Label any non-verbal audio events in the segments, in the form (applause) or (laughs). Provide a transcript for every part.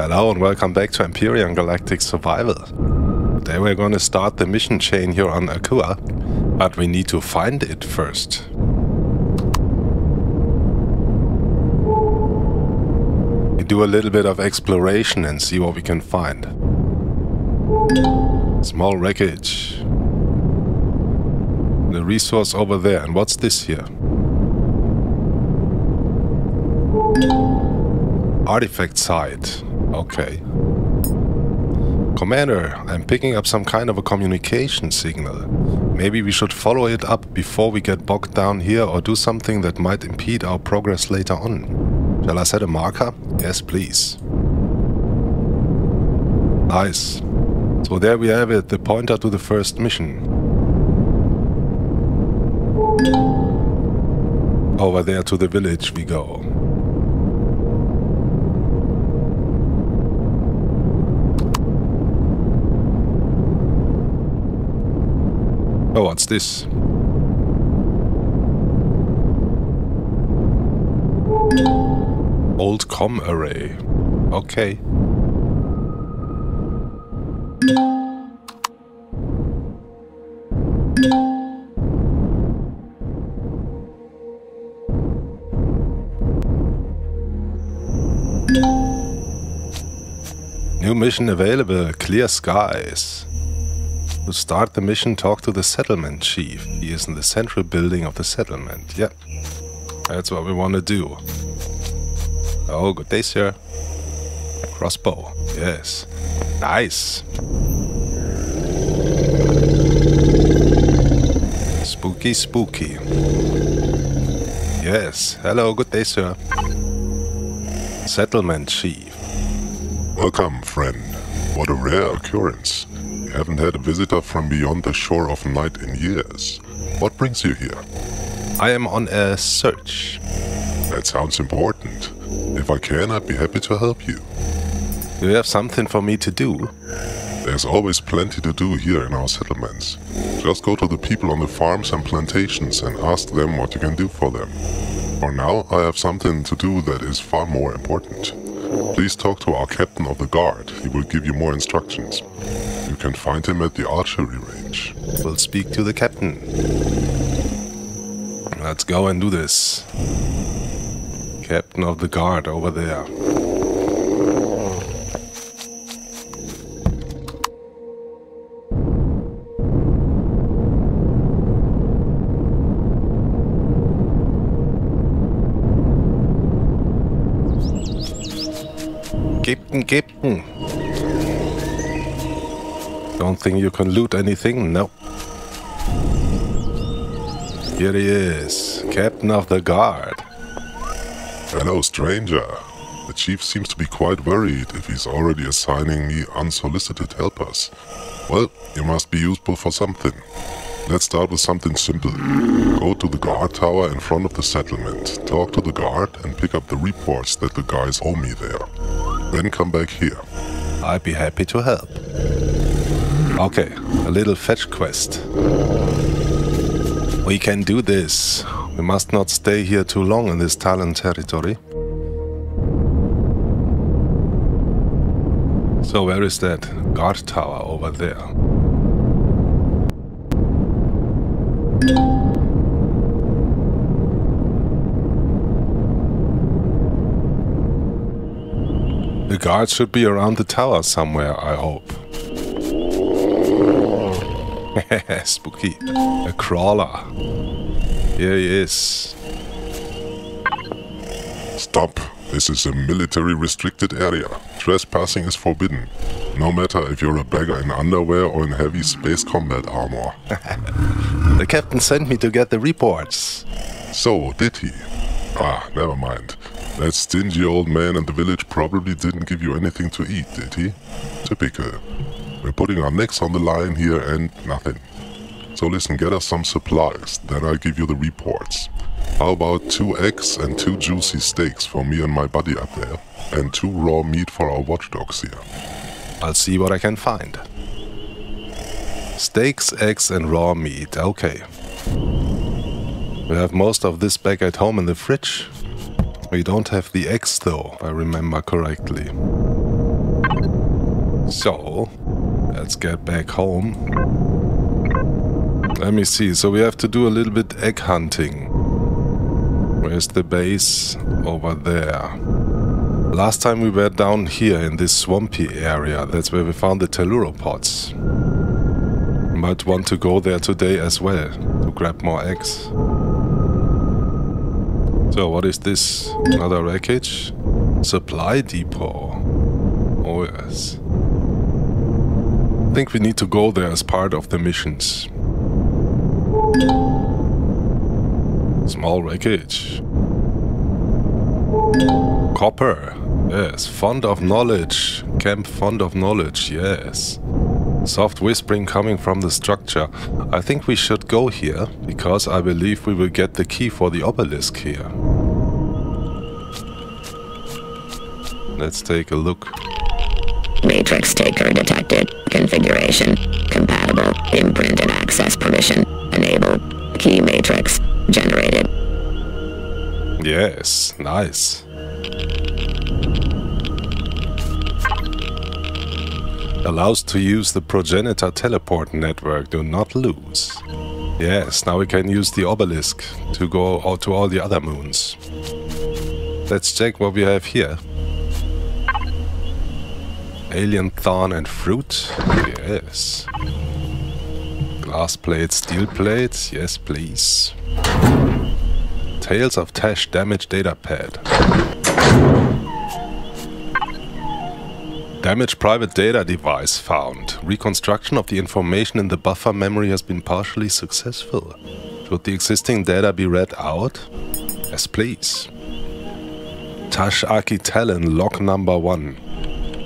Hello and welcome back to Empyrion Galactic Survival. Today we're going to start the mission chain here on Akua, but we need to find it first. We do a little bit of exploration and see what we can find. Small wreckage. The resource over there, and what's this here? Artifact site. Okay. Commander, I'm picking up some kind of a communication signal. Maybe we should follow it up before we get bogged down here or do something that might impede our progress later on. Shall I set a marker? Yes, please. Nice. So there we have it, the pointer to the first mission. Over there to the village we go. Oh, what's this? Old com array. Okay. New mission available, clear skies. To start the mission, talk to the settlement chief. He is in the central building of the settlement. Yep. That's what we want to do. Oh, good day, sir. Crossbow. Yes. Nice. Spooky, spooky. Yes. Hello, good day, sir. Settlement chief. Welcome, friend. What a rare occurrence. We haven't had a visitor from beyond the shore of night in years. What brings you here? I am on a search. That sounds important. If I can, I'd be happy to help you. Do you have something for me to do? There's always plenty to do here in our settlements. Just go to the people on the farms and plantations and ask them what you can do for them. For now, I have something to do that is far more important. Please talk to our captain of the guard. He will give you more instructions. You can find him at the archery range. We'll speak to the captain. Let's go and do this. Captain of the guard over there. Captain, Captain. Hmm. Don't think you can loot anything? No. Here he is, Captain of the Guard. Hello, stranger. The chief seems to be quite worried if he's already assigning me unsolicited helpers. Well, you must be useful for something. Let's start with something simple. Go to the guard tower in front of the settlement, talk to the guard, and pick up the reports that the guys owe me there. Then come back here. I'd be happy to help. Okay, a little fetch quest. We can do this. We must not stay here too long in this Talon territory. So where is that guard tower over there? The guard should be around the tower somewhere, I hope. (laughs) Spooky. A crawler. Here he is. Stop. This is a military restricted area. Trespassing is forbidden. No matter if you're a beggar in underwear or in heavy space combat armor. (laughs) The captain sent me to get the reports. So, did he? Ah, never mind. That stingy old man in the village probably didn't give you anything to eat, did he? Typical. We're putting our necks on the line here and nothing. So listen, get us some supplies, then I'll give you the reports. How about two eggs and two juicy steaks for me and my buddy up there, and two raw meat for our watchdogs here. I'll see what I can find. Steaks, eggs, and raw meat. Okay. We have most of this back at home in the fridge. We don't have the eggs though, if I remember correctly. So, let's get back home. Let me see, so we have to do a little bit egg hunting. Where's the base? Over there. Last time we were down here in this swampy area, that's where we found the telluropods. Might want to go there today as well, to grab more eggs. So what is this? Another wreckage? Supply depot. Oh yes. I think we need to go there as part of the missions. Small wreckage. Copper. Yes. Fond of knowledge. Camp fond of knowledge. Yes. Soft whispering coming from the structure. I think we should go here, because I believe we will get the key for the obelisk here. Let's take a look. Matrix taker detected. Configuration. Compatible. Imprint and access permission. Enable. Key matrix. Generated. Yes, nice. Allows to use the progenitor teleport network, do not lose. Yes, now we can use the obelisk to go out to all the other moons. Let's check what we have here. Alien thorn and fruit? Yes. Glass plate, steel plate? Yes, please. Tales of Tash damage data pad. Damaged private data device found. Reconstruction of the information in the buffer memory has been partially successful. Should the existing data be read out? Yes, please. Tash Aki Talon, log number one.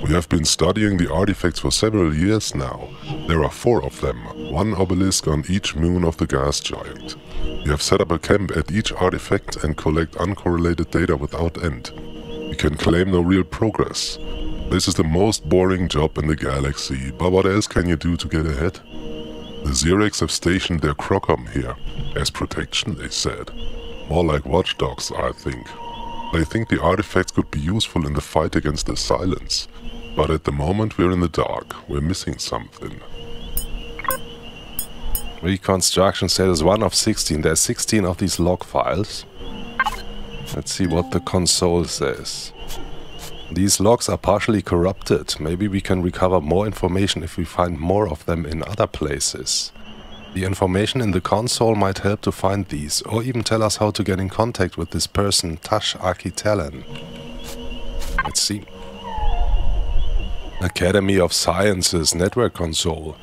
We have been studying the artifacts for several years now. There are four of them, one obelisk on each moon of the gas giant. We have set up a camp at each artifact and collect uncorrelated data without end. We can claim no real progress. This is the most boring job in the galaxy, but what else can you do to get ahead? The Zirax have stationed their Crocom here, as protection, they said. More like watchdogs, I think. They think the artifacts could be useful in the fight against the Silence. But at the moment we're in the dark, we're missing something. Reconstruction status 1 of 16. There's 16 of these log files. Let's see what the console says. These logs are partially corrupted. Maybe we can recover more information if we find more of them in other places. The information in the console might help to find these, or even tell us how to get in contact with this person, Tash Akitalan. Let's see. Academy of Sciences Network Console.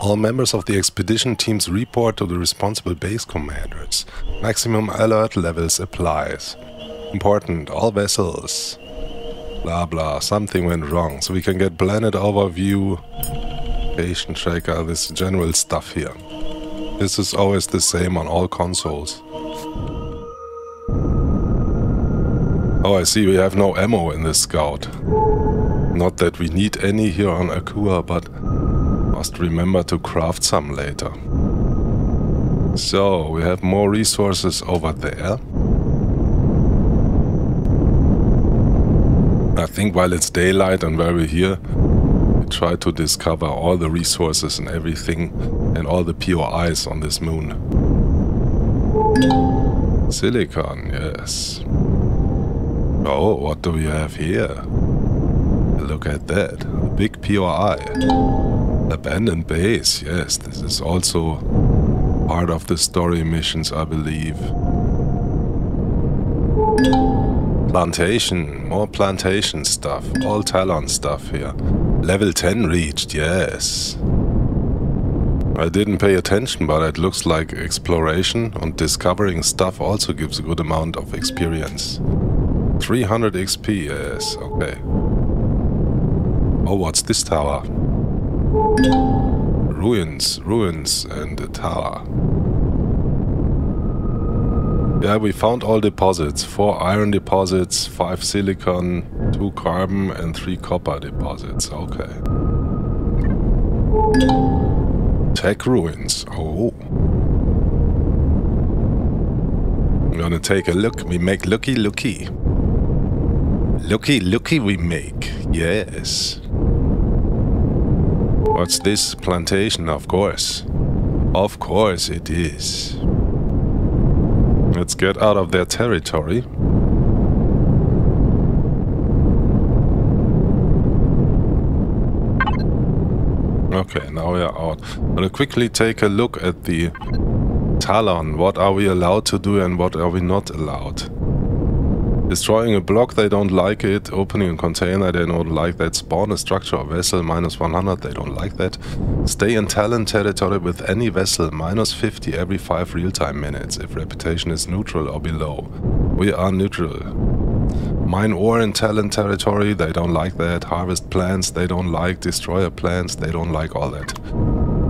All members of the expedition teams report to the responsible base commanders. Maximum alert levels applies. Important, all vessels. Blah blah, something went wrong, so we can get planet overview, patient tracker, this general stuff here. This is always the same on all consoles. Oh, I see, we have no ammo in this scout. Not that we need any here on Akua, but must remember to craft some later. So, we have more resources over there. I think while it's daylight and while we're here, we try to discover all the resources and everything and all the POIs on this moon. Silicon, yes. Oh, what do we have here? Look at that. A big POI. Abandoned base, yes, this is also part of the story missions, I believe. Plantation, more plantation stuff, all Talon stuff here. Level 10 reached, yes. I didn't pay attention, but it looks like exploration and discovering stuff also gives a good amount of experience. 300 XP, yes, okay. Oh, what's this tower? Ruins, ruins, and a tower. Yeah, we found all deposits. Four iron deposits, five silicon, two carbon, and three copper deposits. Okay. Tech ruins. Oh. I'm gonna take a look. We make looky looky. Looky looky we make. Yes. What's this plantation? Of course. Of course it is. Let's get out of their territory. Okay, now we are out. I'm gonna quickly take a look at the Talon. What are we allowed to do and what are we not allowed? Destroying a block, they don't like it. Opening a container, they don't like that. Spawn a structure or vessel, minus 100, they don't like that. Stay in Talon territory with any vessel, minus 50 every 5 real-time minutes, if reputation is neutral or below. We are neutral. Mine ore in Talon territory, they don't like that. Harvest plants, they don't like. Destroyer plants, they don't like all that.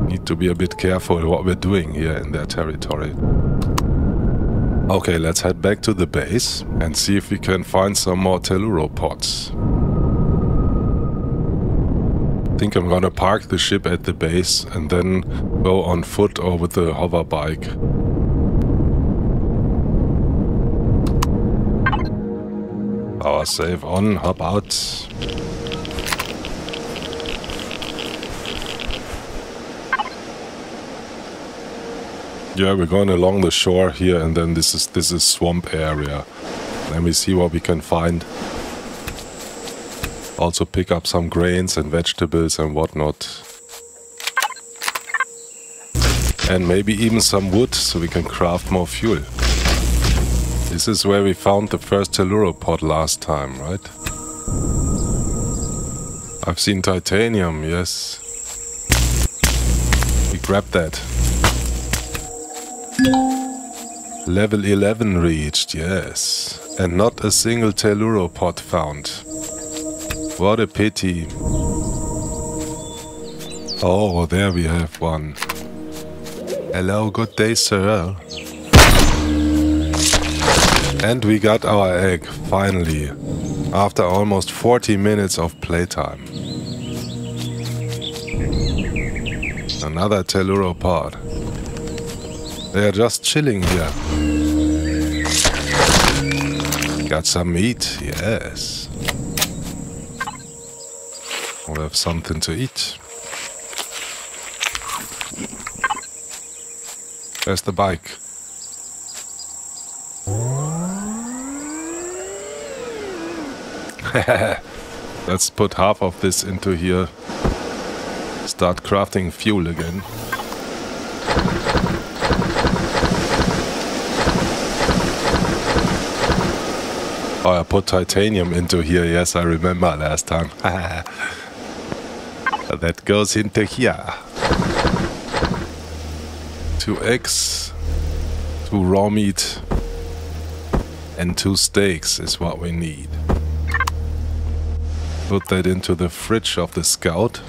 Need to be a bit careful what we're doing here in their territory. Okay, let's head back to the base and see if we can find some more Telluropods. I think I'm gonna park the ship at the base and then go on foot or with the hover bike. Power save on, hop out. Yeah, we're going along the shore here and then this is this is swamp area. Let me see what we can find. Also pick up some grains and vegetables and whatnot. And maybe even some wood so we can craft more fuel. This is where we found the first Telluropod last time, right? I've seen titanium, yes. We grabbed that. Level 11 reached, yes. And not a single Telluropod found. What a pity. Oh, there we have one. Hello, good day, sir. And we got our egg, finally, after almost 40 minutes of playtime. Another Telluropod. They are just chilling here. Got some meat, yes. We'll have something to eat. Where's the bike? (laughs) Let's put half of this into here. Start crafting fuel again. Oh, I put titanium into here. Yes, I remember last time. (laughs) that goes into here. Two eggs, two raw meat, and two steaks is what we need put that into the fridge of the scout.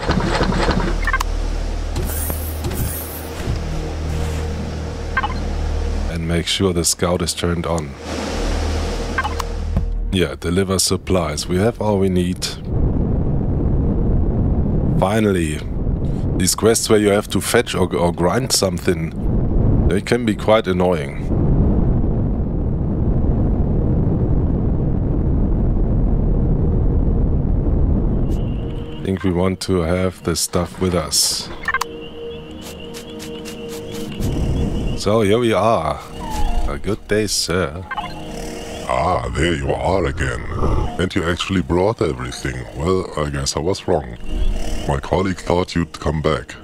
And make sure the scout is turned on. Yeah, deliver supplies. We have all we need. Finally. These quests where you have to fetch or, or grind something, they can be quite annoying. I think we want to have the stuff with us. So here we are. A good day, sir. Ah, there you are again. And you actually brought everything. Well, I guess I was wrong. My colleague thought you'd come back.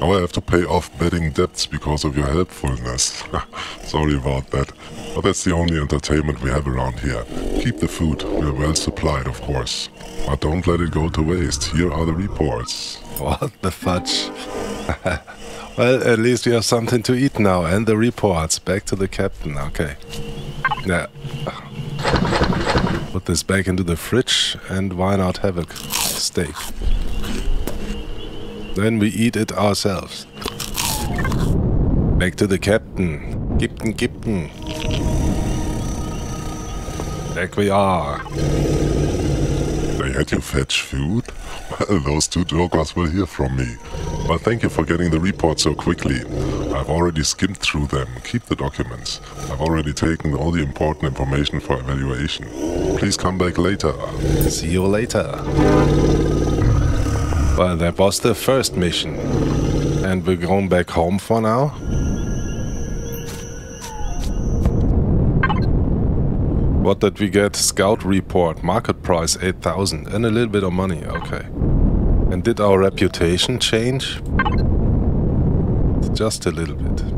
Now I have to pay off betting debts because of your helpfulness. (laughs) Sorry about that. But that's the only entertainment we have around here. Keep the food. We're well supplied, of course. But don't let it go to waste. Here are the reports. (laughs) What the fudge? (laughs) well, at least we have something to eat now. And the reports. Back to the captain. Okay. Yeah. Put this back into the fridge and why not have a steak? Then we eat it ourselves. Back to the captain. Captain, captain. Back we are. They had you fetch food? Well, (laughs) those two jokers will hear from me. But thank you for getting the report so quickly. I've already skimmed through them. Keep the documents. I've already taken all the important information for evaluation. Please come back later. See you later. Well, that was the first mission. And we're going back home for now. What did we get? Scout report, market price 8000 and a little bit of money, okay. And did our reputation change? Just a little bit.